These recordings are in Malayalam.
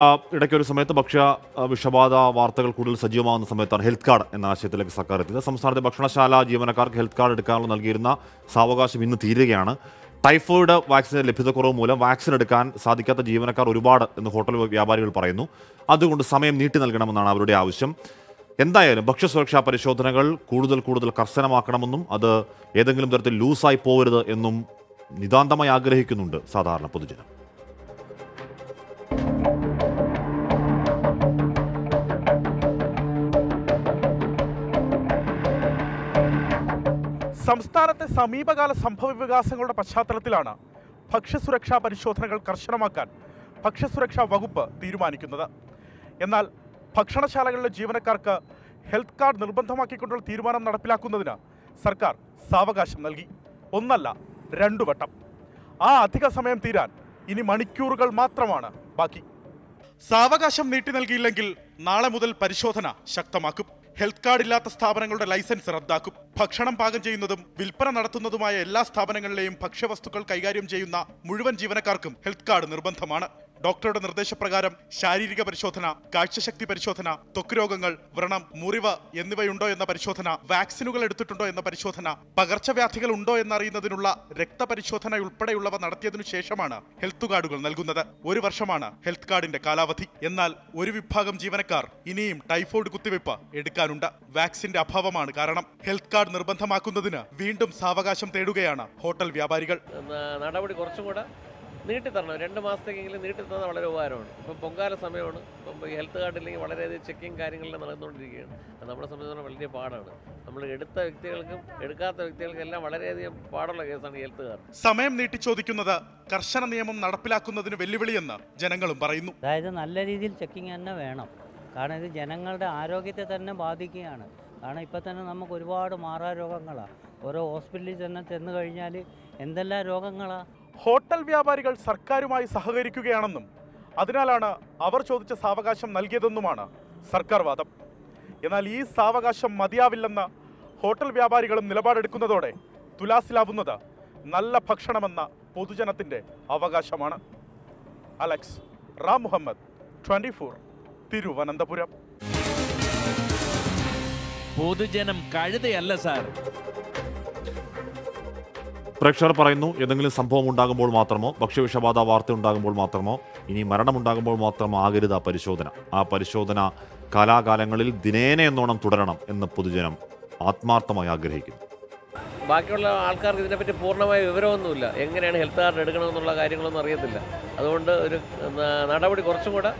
ആ, ഇടയ്ക്ക് ഒരു സമയത്ത് ഭക്ഷ്യ വിഷബാധ വാർത്തകൾ കൂടുതൽ സജീവമാകുന്ന സമയത്താണ് ഹെൽത്ത് കാർഡ് എന്ന ആശയത്തിലേക്ക് സർക്കാർ എത്തിയത്. സംസ്ഥാനത്തെ ഭക്ഷണശാല ജീവനക്കാർക്ക് ഹെൽത്ത് കാർഡ് എടുക്കാനുള്ള നൽകിയിരുന്ന സാവകാശം ഇന്ന് തീരുകയാണ്. ടൈഫോയിഡ് വാക്സിന്റെ ലഭ്യതക്കുറവ് മൂലം വാക്സിൻ എടുക്കാൻ സാധിക്കാത്ത ജീവനക്കാർ ഒരുപാട് എന്ന് ഹോട്ടൽ വ്യാപാരികൾ പറയുന്നു. അതുകൊണ്ട് സമയം നീട്ടി നൽകണമെന്നാണ് അവരുടെ ആവശ്യം. എന്തായാലും ഭക്ഷ്യസുരക്ഷാ പരിശോധനകൾ കൂടുതൽ കൂടുതൽ കർശനമാക്കണമെന്നും അത് ഏതെങ്കിലും തരത്തിൽ ലൂസായി പോകരുത് എന്നും നിതാന്തമായി ആഗ്രഹിക്കുന്നുണ്ട് സാധാരണ പൊതുജനം. സംസ്ഥാനത്തെ സമീപകാല സംഭവ വികാസങ്ങളുടെ പശ്ചാത്തലത്തിലാണ് ഭക്ഷ്യസുരക്ഷാ പരിശോധനകൾ കർശനമാക്കാൻ ഭക്ഷ്യസുരക്ഷാ വകുപ്പ് തീരുമാനിക്കുന്നത്. എന്നാൽ ഭക്ഷണശാലകളിലെ ജീവനക്കാർക്ക് ഹെൽത്ത് കാർഡ് നിർബന്ധമാക്കിക്കൊണ്ടുള്ള തീരുമാനം നടപ്പിലാക്കുന്നതിന് സർക്കാർ സാവകാശം നൽകി. ഒന്നല്ല രണ്ടു വട്ടം. ആ അധിക സമയം തീരാൻ ഇനി മണിക്കൂറുകൾ മാത്രമാണ് ബാക്കി. സാവകാശം നീട്ടി നൽകിയില്ലെങ്കിൽ നാളെ മുതൽ പരിശോധന ശക്തമാക്കും. ഹെൽത്ത് കാർഡ് ഇല്ലാത്ത സ്ഥാപനങ്ങളുടെ ലൈസൻസ് റദ്ദാക്കും. ഭക്ഷണം പാകം ചെയ്യുന്നതും വിൽപ്പന നടത്തുന്നതുമായ എല്ലാ സ്ഥാപനങ്ങളിലെയും ഭക്ഷ്യവസ്തുക്കൾ കൈകാര്യം ചെയ്യുന്ന മുഴുവൻ ജീവനക്കാർക്കും ഹെൽത്ത് കാർഡ് നിർബന്ധമാണ്. ഡോക്ടറുടെ നിർദ്ദേശപ്രകാരം ശാരീരിക പരിശോധന കാഴ്ചശക്തി പരിശോധന ത്വക്ക് രോഗങ്ങൾ വ്രണം മുറിവ് എന്നിവയുണ്ടോ എന്ന പരിശോധന വാക്സിനുകൾ എടുത്തിട്ടുണ്ടോ എന്ന പരിശോധന പകർച്ചവ്യാധികൾ ഉണ്ടോ എന്നറിയുന്നതിനുള്ള രക്തപരിശോധന ഉൾപ്പെടെയുള്ളവ നടത്തിയതിനു ശേഷമാണ് ഹെൽത്ത് കാർഡുകൾ നൽകുന്നത്. ഒരു വർഷമാണ് ഹെൽത്ത് കാർഡിന്റെ കാലാവധി. എന്നാൽ ഒരു വിഭാഗം ജീവനക്കാർ ഇനിയും ടൈഫോയിഡ് കുത്തിവയ്പ് എടുക്കാനുണ്ട്. വാക്സിന്റെ അഭാവമാണ് കാരണം ഹെൽത്ത് കാർഡ് നിർബന്ധമാക്കുന്നതിന് വീണ്ടും സാവകാശം തേടുകയാണ് ഹോട്ടൽ വ്യാപാരികൾ. നടപടി കുറച്ചും കൂടെ നീട്ടിത്തരണം. രണ്ട് മാസത്തേക്കെങ്കിലും നീട്ടിത്തന്നത് വളരെ ഉപകാരമാണ്. ഇപ്പം പൊങ്കാല സമയമാണ്. ഇപ്പം ഈ ഹെൽത്ത് കാർഡ് ഇല്ലെങ്കിൽ വളരെയധികം ചെക്കിങ് കാര്യങ്ങളെല്ലാം നടന്നുകൊണ്ടിരിക്കുകയാണ്. അത് നമ്മളെ സംബന്ധിച്ചിടത്തോളം വലിയ പാടാണ്. നമ്മൾ എടുത്ത വ്യക്തികൾക്കും എടുക്കാത്ത വ്യക്തികൾക്കും എല്ലാം വളരെയധികം പാടുള്ള കേസാണ് ഈ ഹെൽത്ത് കാർഡ് സമയം നീട്ടി ചോദിക്കുന്നത് കർശന നിയമം നടപ്പിലാക്കുന്നതിന് വെല്ലുവിളിയെന്ന് ജനങ്ങളും പറയുന്നു. അതായത് നല്ല രീതിയിൽ ചെക്കിങ് തന്നെ വേണം. കാരണം ഇത് ജനങ്ങളുടെ ആരോഗ്യത്തെ തന്നെ ബാധിക്കുകയാണ്. കാരണം ഇപ്പം തന്നെ നമുക്ക് ഒരുപാട് മാറാ രോഗങ്ങളാണ് ഓരോ ഹോസ്പിറ്റലിൽ തന്നെ ചെന്ന് കഴിഞ്ഞാൽ എന്തെല്ലാം രോഗങ്ങളാണ് ഹോട്ടൽ വ്യാപാരികൾ സർക്കാരുമായി സഹകരിക്കുകയാണെന്നും അതിനാലാണ് അവർ ചോദിച്ച സാവകാശം നൽകിയതെന്നുമാണ് സർക്കാർ വാദം. എന്നാൽ ഈ സാവകാശം മതിയാവില്ലെന്ന ഹോട്ടൽ വ്യാപാരികളും നിലപാടെടുക്കുന്നതോടെ തുലാസിലാവുന്നത് നല്ല ഭക്ഷണമെന്ന പൊതുജനത്തിന്റെ അവകാശമാണ്. Alex Ram Muhammad twenty four Thiruvananthapuram. പൊതുജനം കഴുതയല്ല സാർ. പ്രേക്ഷകർ പറയുന്നു ഏതെങ്കിലും സംഭവം ഉണ്ടാകുമ്പോൾ മാത്രമോ ഭക്ഷ്യവിഷബാധ വാർത്ത ഉണ്ടാകുമ്പോൾ മാത്രമോ ഇനി മരണമുണ്ടാകുമ്പോൾ മാത്രമോ ആകരുത് ആ പരിശോധന. ആ പരിശോധന കാലാകാലങ്ങളിൽ ദിനേന എന്നോണം തുടരണം എന്ന് പൊതുജനം ആത്മാർത്ഥമായി ആഗ്രഹിക്കുന്നു. ബാക്കിയുള്ള ആൾക്കാർക്ക് ഇതിനെപ്പറ്റി പൂർണമായ വിവരമൊന്നുമില്ല. എങ്ങനെയാണ് ഹെൽത്ത് കാർഡ് എടുക്കണമെന്നുള്ള കാര്യങ്ങളൊന്നും അറിയത്തില്ല. അതുകൊണ്ട് ഒരു നടപടി കുറച്ചും കൂടെ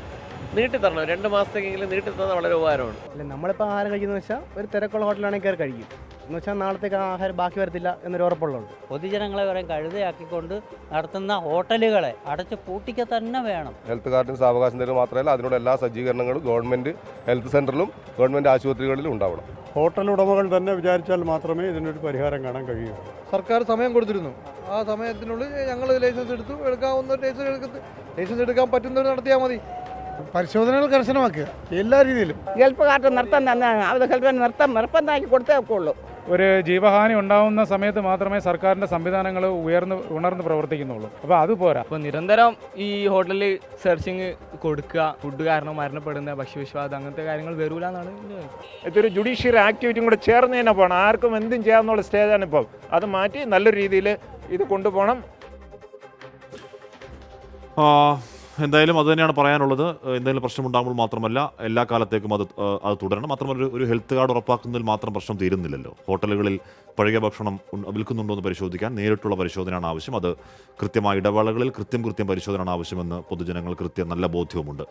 നീട്ടിത്തരണം. രണ്ട് മാസത്തേക്കെങ്കിലും നീട്ടിത്തന്നത് വളരെ ഉപകാരമാണ്. നമ്മളിപ്പോൾ ആഹാരം കഴിക്കുന്നത് വെച്ചാൽ ഒരു തിരക്കുള്ള ഹോട്ടലാണെങ്കിൽ കയറി കഴിക്കും. എന്ന് വെച്ചാൽ നാളത്തേക്ക് ആ ആഹാരം ബാക്കി വരത്തില്ല എന്നൊരു ഉറപ്പുള്ളത് പൊതുജനങ്ങളെ വരെ കഴുതയാക്കിക്കൊണ്ട് നടത്തുന്ന ഹോട്ടലുകളെ അടച്ച് പൂട്ടിക്ക തന്നെ വേണം. ഹെൽത്ത് കാർഡിന് സാവകാശം തരുന്നത് മാത്രമല്ല അതിനുള്ള എല്ലാ സജ്ജീകരണങ്ങളും ഗവൺമെന്റ് ഹെൽത്ത് സെന്ററിലും ഗവൺമെന്റ് ആശുപത്രികളിലും ഉണ്ടാവണം. ഹോട്ടൽ ഉടമകൾ തന്നെ വിചാരിച്ചാൽ മാത്രമേ ഇതിനൊരു പരിഹാരം കാണാൻ കഴിയൂ. സർക്കാർ സമയം കൊടുത്തിരുന്നു. ആ സമയത്തിനുള്ളിൽ ഞങ്ങൾ ലൈസൻസ് എടുത്തു എടുക്കാവുന്ന ലൈസൻസ് എടുത്ത് ലൈസൻസ് എടുക്കാൻ പറ്റുന്നവർ നടത്തിയാൽ മതി. പരിശോധനകൾ കർശനമാക്കുക എല്ലാ രീതിയിലും. ഹെൽപ്പ് കാർഡ് നിർത്താൻ തന്നെ അത് ഹെൽപ്പ് നിർത്താൻ നിർബന്ധമാക്കി കൊടുത്തേ ഒക്കുള്ളൂ ഒരു ജീവഹാനി ഉണ്ടാവുന്ന സമയത്ത് മാത്രമേ സർക്കാരിന്റെ സംവിധാനങ്ങൾ ഉയർന്ന് ഉണർന്ന് പ്രവർത്തിക്കുന്നുള്ളൂ. അപ്പോൾ അത് പോരാ. അപ്പോൾ നിരന്തരം ഈ ഹോട്ടലിൽ സെർച്ചിങ് കൊടുക്കുക ഫുഡ് കാരണം മരണപ്പെടുന്ന ഭക്ഷ്യവിശ്വാസം അങ്ങനത്തെ കാര്യങ്ങൾ വരൂല എന്നാണ് ഇതൊരു ജുഡീഷ്യറി ആക്ടിവിറ്റിയും കൂടെ ചേർന്ന് തന്നെ പോകണം. ആർക്കും എന്തും ചെയ്യാമെന്നുള്ള സ്റ്റേജാണ് ഇപ്പോൾ അത് മാറ്റി നല്ല രീതിയിൽ ഇത് കൊണ്ടുപോകണം. ആ, എന്തായാലും അത് തന്നെയാണ് പറയാനുള്ളത്. എന്തെങ്കിലും പ്രശ്നമുണ്ടാകുമ്പോൾ മാത്രമല്ല എല്ലാ കാലത്തേക്കും അത് അത് തുടരണം. മാത്രമല്ല ഒരു- ഹെൽത്ത് കാർഡ് ഉറപ്പാക്കുന്നതിൽ മാത്രം പ്രശ്നം തീരുന്നില്ലല്ലോ. ഹോട്ടലുകളിൽ പഴകിയ ഭക്ഷണം വിൽക്കുന്നുണ്ടോ എന്ന് പരിശോധിക്കാൻ നേരിട്ടുള്ള പരിശോധനയാണ് ആവശ്യം. അത് കൃത്യമായ ഇടവേളകളിൽ കൃത്യം കൃത്യം പരിശോധനയാണ് ആവശ്യമെന്ന് പൊതുജനങ്ങൾ കൃത്യം നല്ല ബോധ്യവുമുണ്ട്.